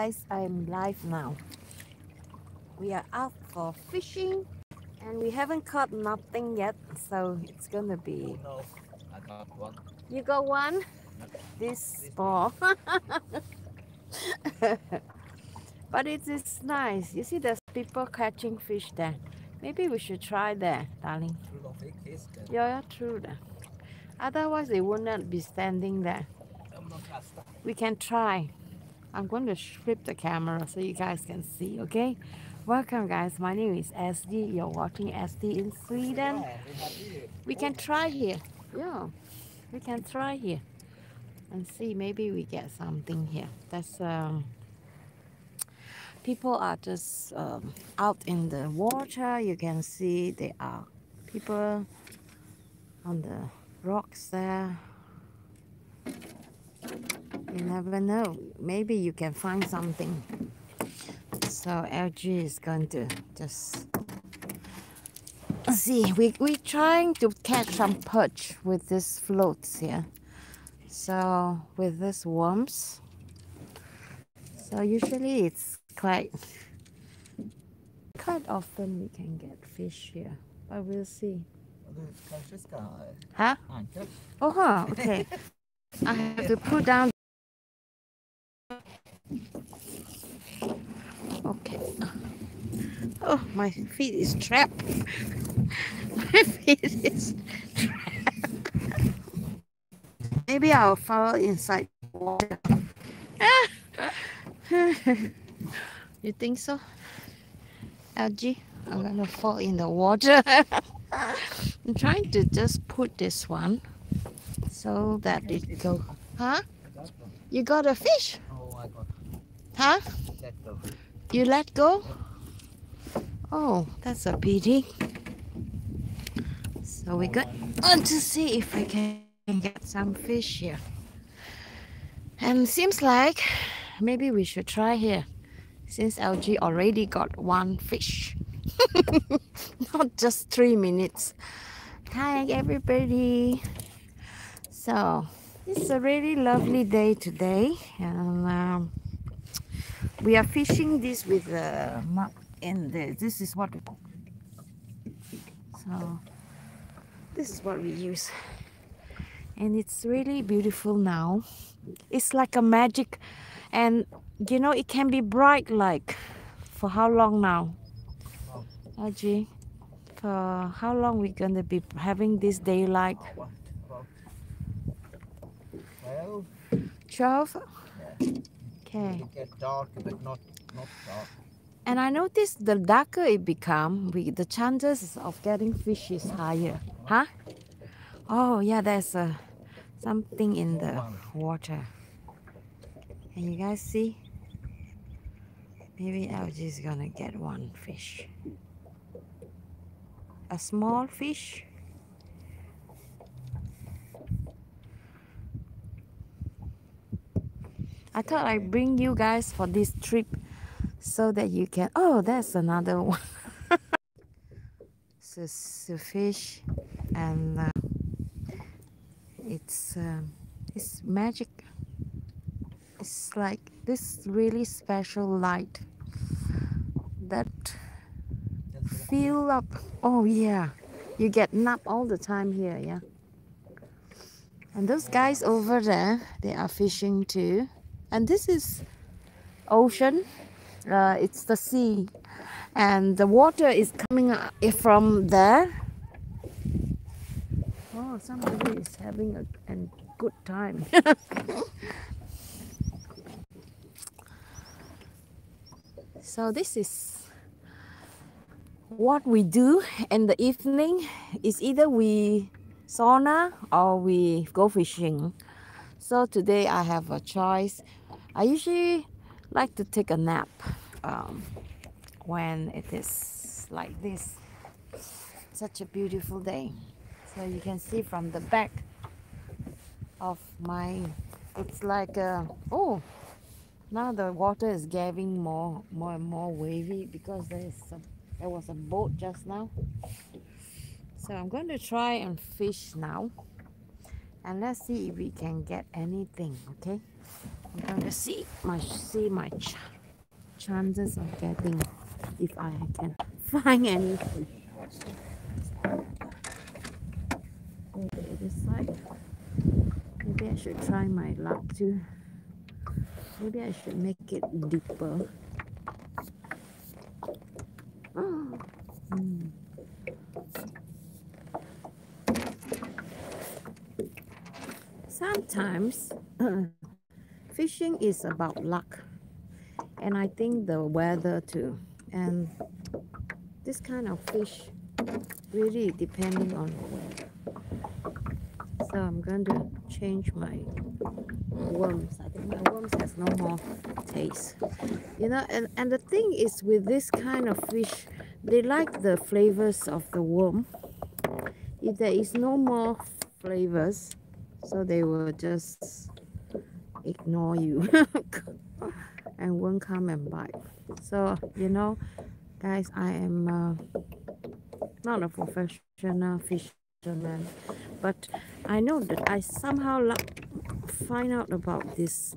guys, I'm live now. We are out for fishing and we haven't caught nothing yet, so it's gonna be. Oh no, I got one. You got one? This ball. but it is nice. You see, there's people catching fish there. Maybe we should try there, darling. True love fish is good. Yeah, yeah, true. There. Otherwise, they would not be standing there. I'm not fast. we can try. I'm going to flip the camera so you guys can see, okay? Welcome guys, my name is Estee. You're watching Estee in Sweden. We. Can try here. Yeah, we can try here and see maybe we get something here. That's um people are just um, out in the water. You can see there are people on the rocks there. You never know. Maybe you can find something. So LG is going to just see. We we trying to catch some perch with these floats here. So with these worms. So usually it's quite quite often we can get fish here. But we'll see. Du kanske ska Huh? Oh, huh, okay. I have to put down. Okay. Oh, my feet is trapped. my feet is trapped. Maybe I'll fall inside water. you think so? LG, I'm gonna fall in the water. I'm trying to just put this one so that it go. Huh? I got one. You got a fish? Oh, I got Huh? let go. You let go? Oh, that's a pity. So we got on to see if I can get some fish here. And seems like maybe we should try here since LG already got one fish. Not just three minutes. Hi everybody. So it's a really lovely day today and um, we are fishing this with the mud and the, this is what we, so this is what we use and it's really beautiful now it's like a magic and you know it can be bright like for how long now Aji for how long we gonna be having this daylight 12. 12 Yeah. okay It get dark, but not not dark. And I noticed the darker it become, we, the chances of getting fish is higher. Huh? Oh yeah, there's a something in the water. Can you guys see? Maybe is gonna get one fish. A small fish. I thought I'd bring you guys for this trip so that you can oh that's another one. So a fish and uh, it's um, it's magic. It's like this really special light that fill up. Oh yeah. You get nap all the time here yeah. And those guys over there they are fishing too. And this is ocean uh, it's the sea. And the water is coming uh, from there. Oh somebody is having a, a good time. So this is what we do in the evening. Is either we sauna or we go fishing. So today i have a choice. I usually like to take a nap um, when it is like this. Such a beautiful day. So you can see from the back of my, it's like a, oh, now the water is getting more, more and more wavy because there is a, there was a boat just now. So I'm going to try and fish now, and let's see if we can get anything. Okay. I'm gonna see my see my ch- chances of getting if I can find anything. the other side. Maybe I should try my luck too. Maybe I should make it deeper. Hmm. Sometimes fishing is about luck, and I think the weather too. And this kind of fish really depending on the weather. So I'm going to change my worms. I think my worms has no more taste. You know, and, and the thing is with this kind of fish, they like the flavors of the worm. If there is no more flavors, so they will just ignore you and won't come and bite. So, you know, guys, I am uh, not a professional fisherman, but I know that I somehow find out about this,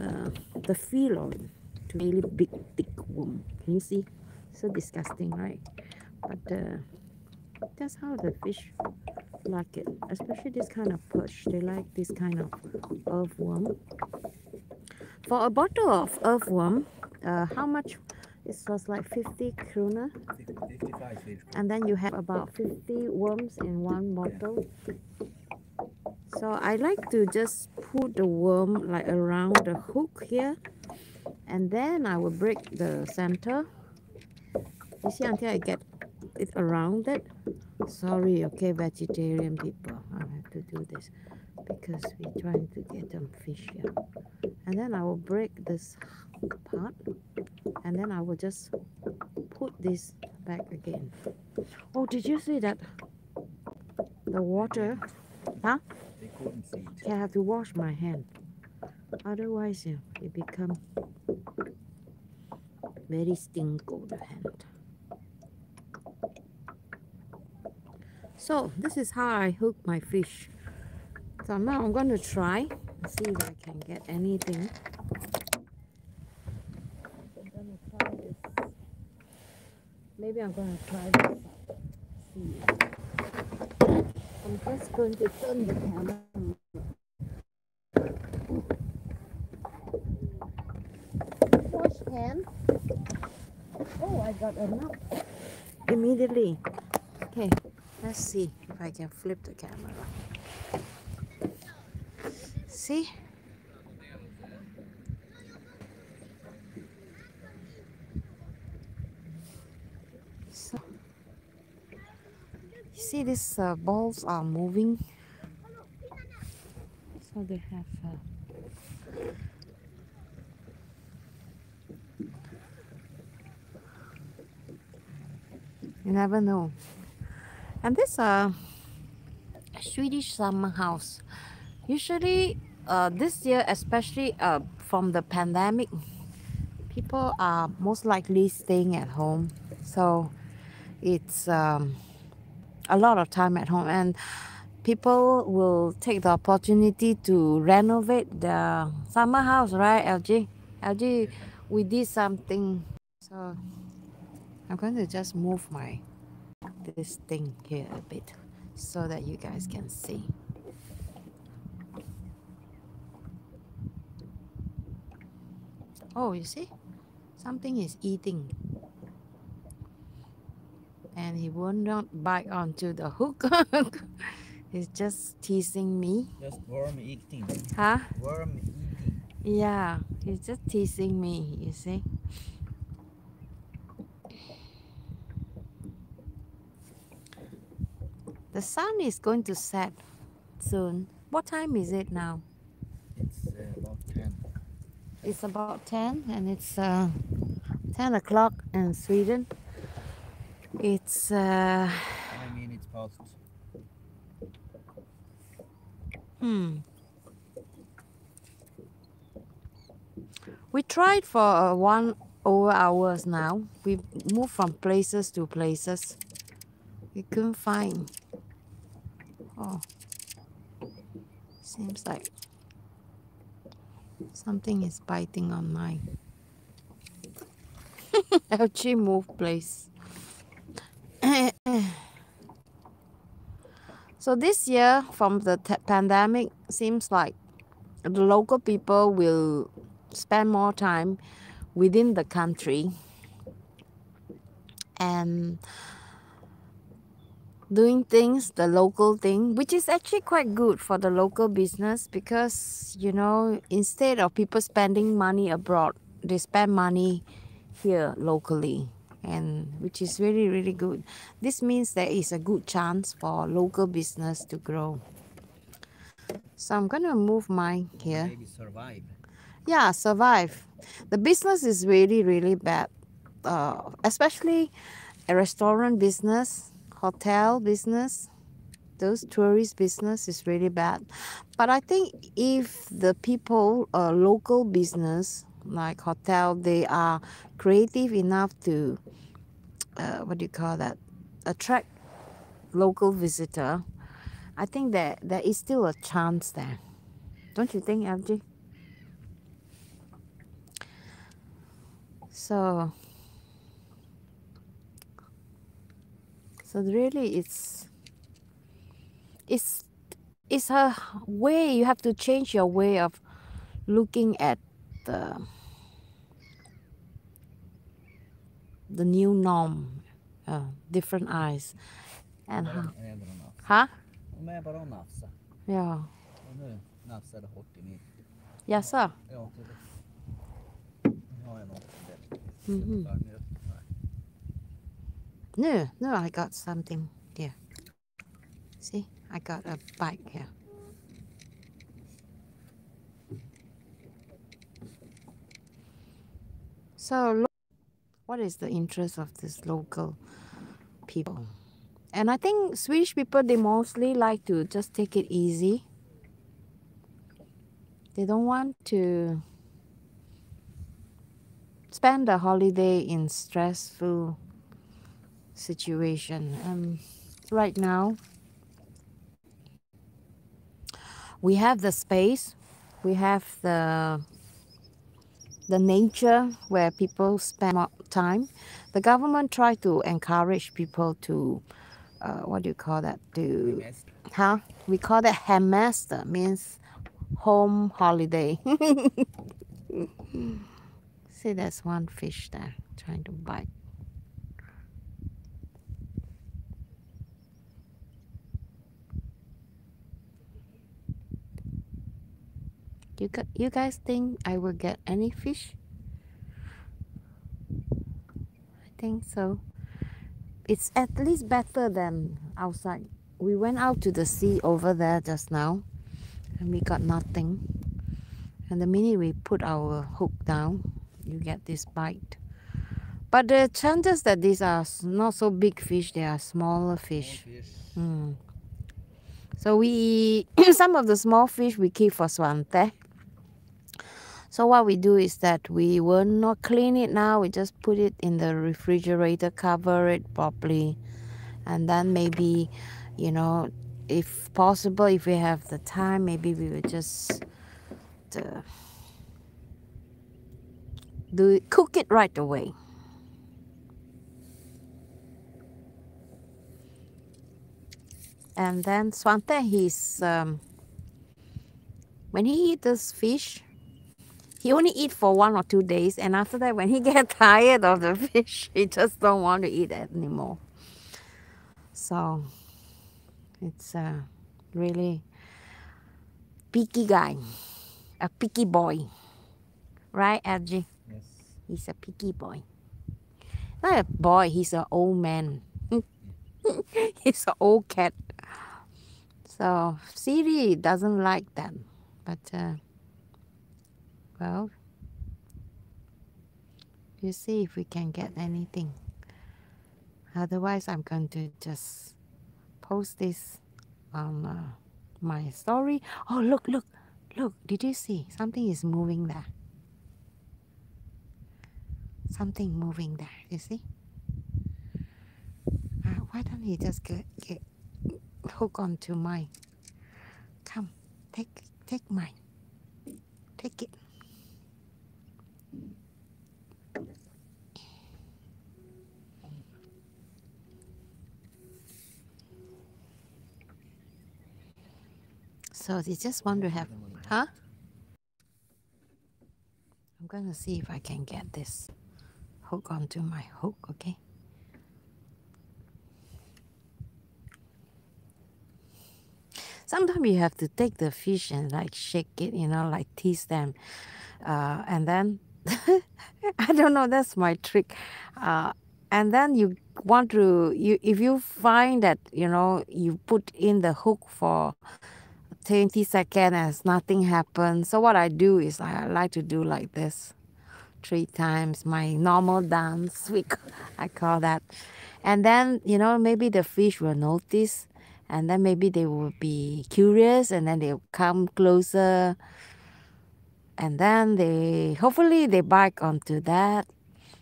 uh, the feel of to really big, thick worm. Can you see? So disgusting, right? But uh, that's how the fish like it, especially this kind of perch. They like this kind of earthworm. For a bottle of earthworm, uh, how much? It was like 50 kroner, 55 and then you have about 50 worms in one bottle. So I like to just put the worm like around the hook here, and then I will break the center. You see until I get it around it. Sorry, okay, vegetarian people, I have to do this because we're trying to get them fish here. And then I will break this part, and then I will just put this back again. Oh, did you see that? The water, huh? They couldn't see it. Okay, I have to wash my hand. Otherwise, yeah, it become very stinko the hand. So this is how I hook my fish. So now I'm going to try see if I can get anything. I'm going to try this. Maybe I'm going to try this. out. See. I'm just going to turn the camera. Wash hand. Oh, I got enough. Immediately. Okay, let's see if I can flip the camera. See? So, you see these uh, balls are moving. So they have. Uh, you never know. And this uh a Swedish summer house. Usually, uh, this year, especially uh, from the pandemic, people are most likely staying at home. So it's um, a lot of time at home, and people will take the opportunity to renovate the summer house, right, LG? LG, we did something. So I'm going to just move my this thing here a bit so that you guys can see. Oh, you see? Something is eating. And he will not bite onto the hook. He's just teasing me. Just worm eating. Huh? Worm eating. Yeah, he's just teasing me, you see. The sun is going to set soon. What time is it now? It's uh, about 10. It's about 10 and it's uh, 10 o'clock in Sweden. It's uh, Five minutes past. hmm. We tried for uh, one over hours now. We moved from places to places. We couldn't find. Oh, seems like Something is biting on my LG move place. so this year, from the pandemic, seems like the local people will spend more time within the country and doing things the local thing which is actually quite good for the local business because you know instead of people spending money abroad they spend money here locally and which is really really good. This means there is a good chance for local business to grow. So i'm gonna move mine here. Maybe survive. yeah survive. The business is really really bad. Uh, especially a restaurant business hotel business those tourist business is really bad. But i think if the people uh, local business like hotel they are creative enough to uh, what do you call that attract local visitor i think that there is still a chance there. Don't you think fg so so really it's it's it's a way you have to change your way of looking at the the new norm uh, different eyes. And how, Bara och huh? De är bara och nafsa. yeah Och nu nafsade hårt i mitt. yes sir Ja, no no i got something. Here. See? I got a bike here. So what is the interest of this local people? And i think swedish people they mostly like to just take it easy. They don't want to spend a holiday in stressful situation. Um, right now, we have the space, we have the the nature where people spend more time. The government try to encourage people to, uh, what do you call that? To huh? We call that hemester, means home holiday. See, there's one fish there trying to bite. You, gu- you guys think I will get any fish? I think so. It's at least better than outside. We went out to the sea over there just now and we got nothing. And the minute we put our hook down, you get this bite. But the chances that these are not so big fish, they are smaller fish. Small fish. Mm. So we some of the small fish we keep for Svante. So what we do is that we will not clean it now. We just put it in the refrigerator, cover it properly, and then maybe, you know, if possible, if we have the time, maybe we will just uh, do it, cook it right away. and then Svante he's um, when he eat this fish he only eat for one or two days and after that when he get tired of the fish he just don't want to eat it anymore. So it's a really picky guy a picky boy. Right FG Yes. he's a picky boy. Not a boy he's an old man. He's an old cat. So Siri doesn't like that, but uh, well, you see if we can get anything. Otherwise, I'm going to just post this on uh, my story. Oh, look, look, look! Did you see something is moving there? Something moving there. You see? Uh, why don't you just get, get hook onto mine. Come, take take mine. Take it. So they just want to have, huh? I'm going to see if I can get this hook onto my hook, okay? Sometimes you have to take the fish and like shake it, you know, like tease them. Uh, and then, I don't know, that's my trick. Uh, and then you want to, you if you find that, you know, you put in the hook for 20 seconds as nothing happens. So what I do is I like to do like this three times, my normal dance, we, I call that. And then, you know, maybe the fish will notice and then maybe they will be curious and then they'll come closer and then they hopefully they bite onto that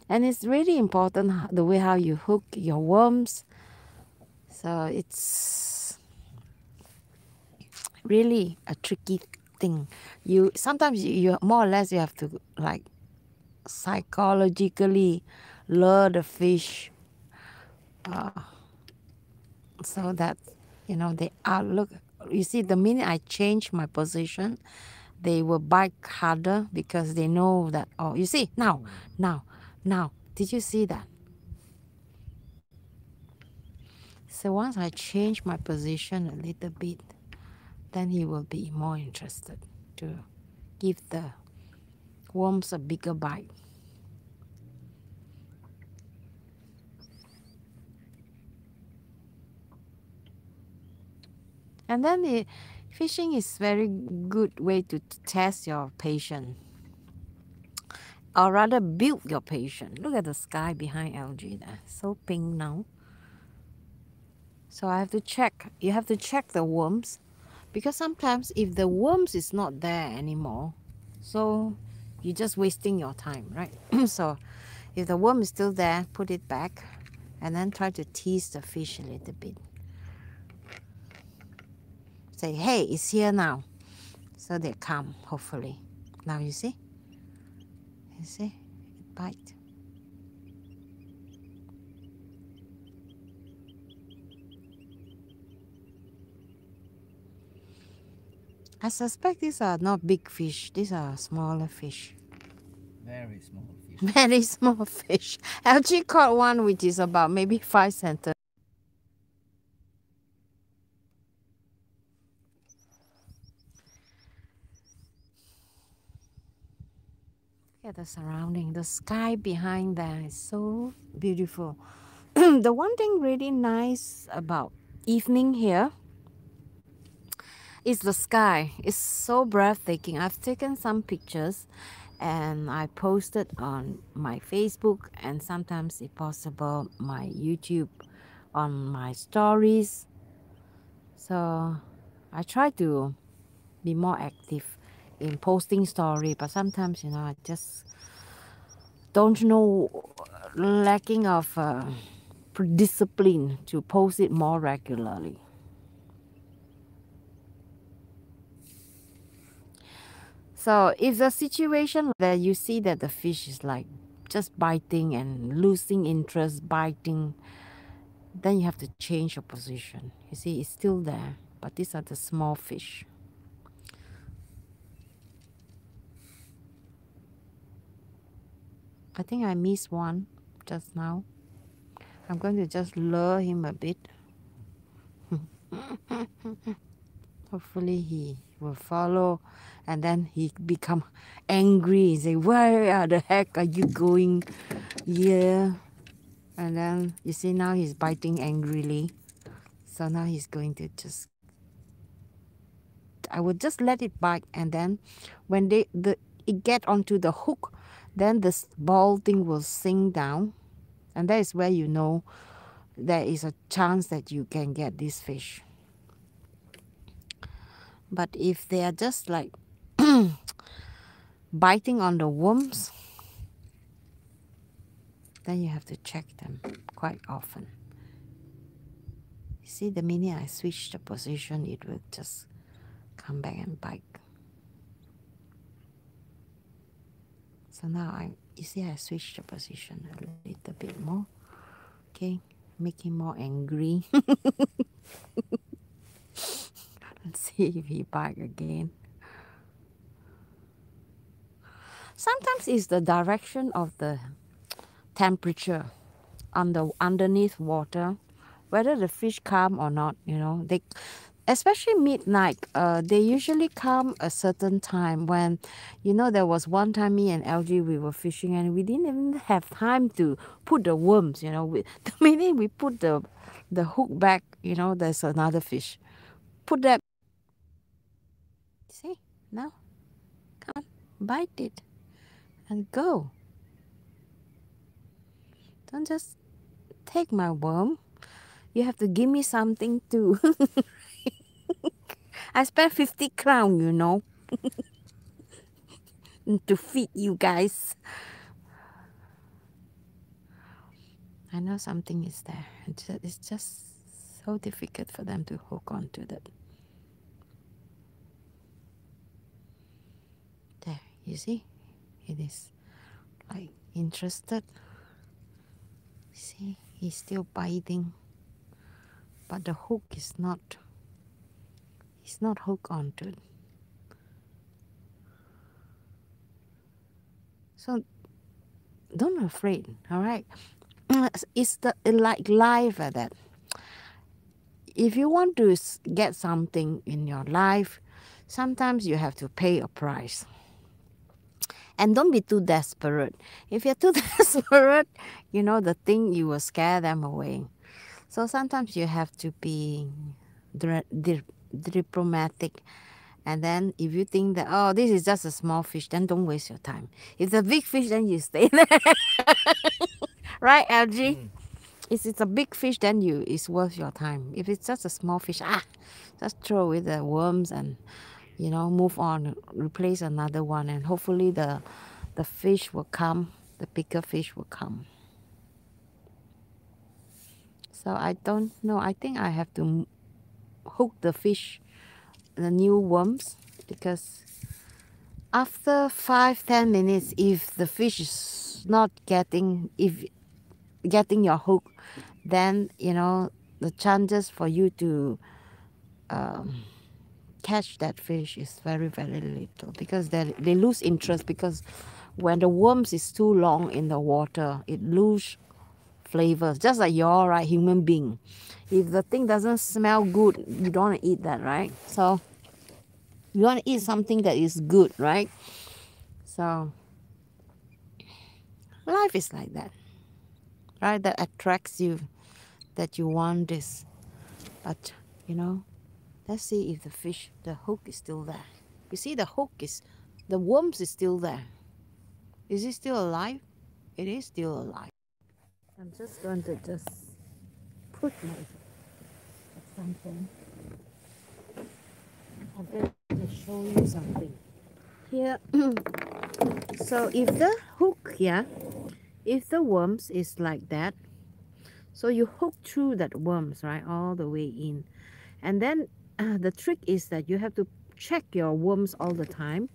and it's really important the way how you hook your worms so it's really a tricky thing. You sometimes you, more or less you have to like psychologically lure the fish uh, so that you know they are look you see the minute i change my position they will bite harder because they know that oh you see now now now did you see that? So once i change my position a little bit then he will be more interested to give the worms a bigger bite And then the fishing is very good way to test your patience. Or rather build your patience. Look at the sky behind LG there. So pink now. So I have to check. You have to check the worms. Because sometimes if the worms is not there anymore, so you're just wasting your time, right? so if the worm is still there, put it back and then try to tease the fish a little bit say, hey, it's here now. So they come, hopefully. Now you see? You see? It bite. I suspect these are not big fish. These are smaller fish. Very small fish. Very small fish. LG caught one which is about maybe 5 centimeters. Look at the surrounding. The sky behind there is so beautiful. the one thing really nice about evening here is the sky. It's so breathtaking. I've taken some pictures and I posted on my Facebook and sometimes if possible my YouTube on my stories. So I try to be more active in posting story but sometimes you know i just don't know lacking of uh, discipline to post it more regularly so if the situation that you see that the fish is like just biting and losing interest biting then you have to change your position you see it's still there but these are the small fish I think I missed one just now. I'm going to just lure him a bit. Hopefully he will follow and then he become angry. He say, where the heck are you going? Yeah. And then you see now he's biting angrily. So now he's going to just I would just let it bite and then when they the it get onto the hook then this ball thing will sink down and that is where you know there is a chance that you can get this fish but if they are just like biting on the worms then you have to check them quite often you see the minute I switch the position it will just come back and bite So now I, you see I switch the position a little bit more. Okay, make him more angry. see if he bite again. Sometimes it's the direction of the temperature the underneath water, whether the fish come or not, you know, they especially midnight, uh, they usually come a certain time when, you know, there was one time me and LG, we were fishing and we didn't even have time to put the worms, you know. We, the minute we put the, the hook back, you know, there's another fish. Put that, now, come on, bite it and go. Don't just take my worm. You have to give me something too. I spent 50 crown, you know, to feed you guys. I know something is there. It's just so difficult for them to hook onto that. There, you see? It is like interested. See, he's still biting. But the hook is not He's not hooked onto it. So don't be afraid, all right? It's the like life like that. If you want to get something in your life, sometimes you have to pay a price. And don't be too desperate. If you're too desperate, you know, the thing you will scare them away. So sometimes you have to be diplomatic. And then if you think that, oh, this is just a small fish, then don't waste your time. If it's a big fish, then you stay there. right, LG? Mm. If it's a big fish, then you it's worth your time. If it's just a small fish, ah, just throw away the worms and, you know, move on, replace another one, and hopefully the, the fish will come, the bigger fish will come. So I don't know. I think I have to hook the fish, the new worms, because after five ten minutes, if the fish is not getting if getting your hook, then you know the chances for you to um, catch that fish is very very little because they they lose interest because when the worms is too long in the water, it lose flavors, just like you're right, human being. If the thing doesn't smell good, you don't want to eat that, right? So you want to eat something that is good, right? So life is like that, right? That attracts you, that you want this. But, you know, let's see if the fish, the hook is still there. You see, the hook is, the worms is still there. Is it still alive? It is still alive. I'm just going to just put my something. I'm going to show you something. Here, so if the hook here, if the worms is like that, so you hook through that worms, right, all the way in. And then uh, the trick is that you have to check your worms all the time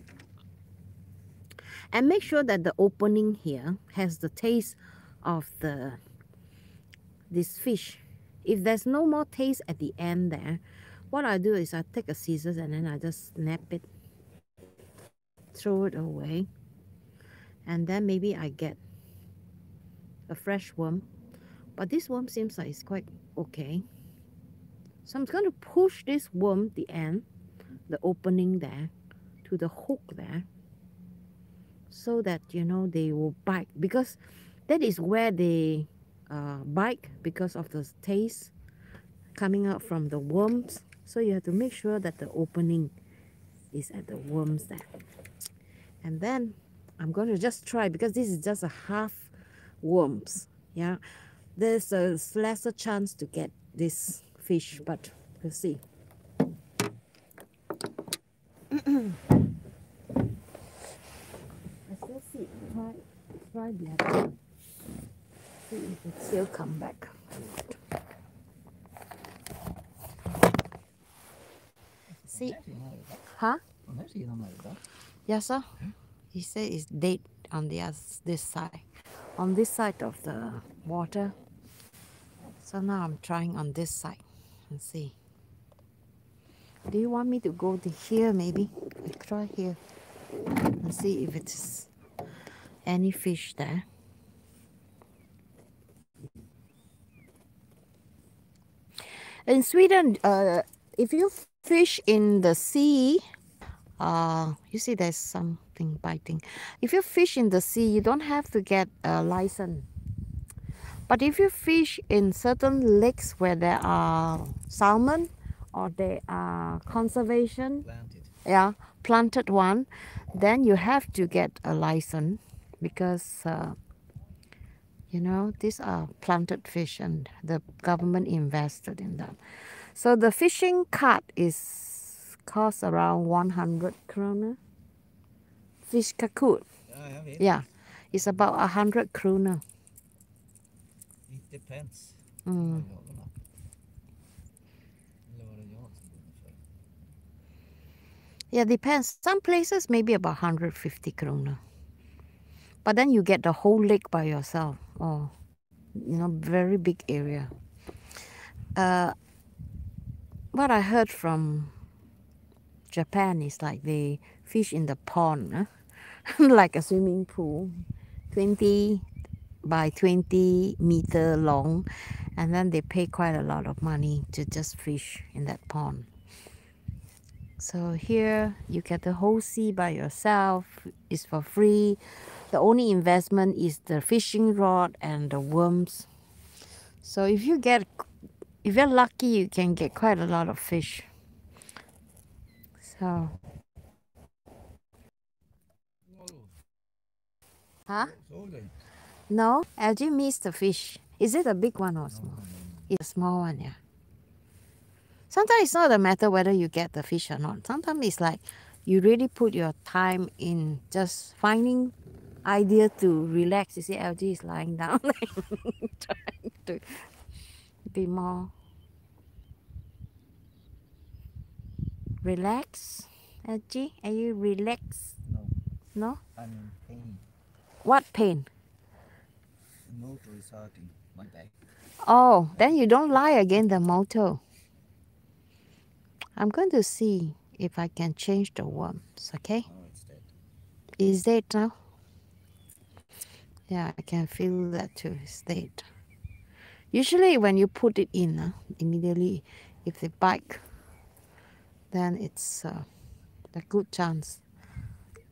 and make sure that the opening here has the taste of the this fish. If there's no more taste at the end there what I do is I take a scissors and then I just snap it throw it away and then maybe I get a fresh worm. But this worm seems like it's quite okay so I'm going to push this worm the end the opening there to the hook there so that you know they will bite. Because that is where they uh, bite because of the taste coming out from the worms. So you have to make sure that the opening is at the worms there. And then I'm going to just try because this is just a half worms yeah? There's a lesser chance to get this fish but we'll see. I still see try try the other see if it still come back. See huh? Yes sir. He said it's dead on the this side. On this side of the water. So now I'm trying on this side and see Do you want me to go to here maybe? I try here and see if it's any fish there. In Sweden, uh, if you fish in the sea, uh, you see there's something biting. If you fish in the sea, you don't have to get a license. But if you fish in certain lakes where there are salmon or there are conservation, Planted. yeah, planted one, then you have to get a license because uh, you know these are planted fish and the government invested in them. So the fishing cart is cost around 100 kroner. Fish kakut, Yeah, I yeah, it's about 100 kroner. Det förr? Yeah, depends. Some places maybe about 150 krona. But then you get the whole lake by yourself. Or, you know, very big area. Uh, what I heard from Japan is like they fish in the pond, huh? like a swimming pool, 20 by 20 meter long. And then they pay quite a lot of money to just fish in that pond. So here you get the whole sea by yourself. It's for free. The only investment is the fishing rod and the worms. So if you get if you're lucky you can get quite a lot of fish. So huh? No, LG missed the fish. Is it a big one or small? It's a small one, yeah. Sometimes it's not a matter whether you get the fish or not. Sometimes it's like you really put your time in just finding idea to relax. You see, LG is lying down, trying to be more relax. LG, are you relaxed? No. No. I'm in pain. What pain? The motor is hurting my back. Oh, then you don't lie again the motor. I'm going to see if I can change the worms, okay? Oh, it's dead. Is dead now? Yeah, I can feel that too. It's dead. Usually when you put it in, uh, immediately if they bite, then it's uh, a good chance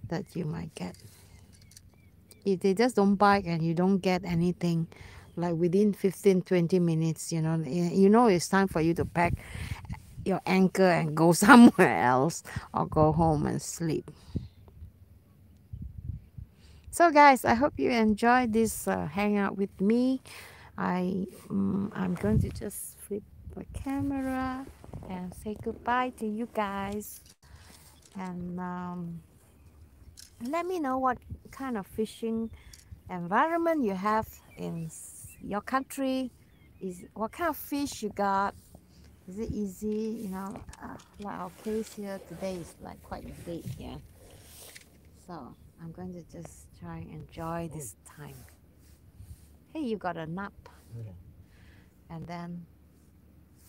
that you might get. If they just don't bite and you don't get anything, like within 15 20 minutes you know you know it's time for you to pack your anchor and go somewhere else or go home and sleep. So guys i hope you enjoyed this uh, hangout with me. I mm, i'm going to just flip the camera and say goodbye to you guys. And um, let me know what kind of fishing environment you have in your country. Is what kind of fish you got? Is it easy? You know uh, like our case here today is like quite big here so i'm going to just try and enjoy this time. Hey you got a nap. Yeah. and then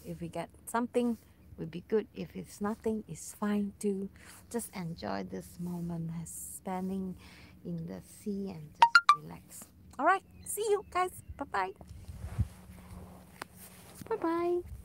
if we get something would be good if it's nothing it's fine too. Just enjoy this moment uh, spending in the sea and just relax. All right see you guys. Bye bye bye bye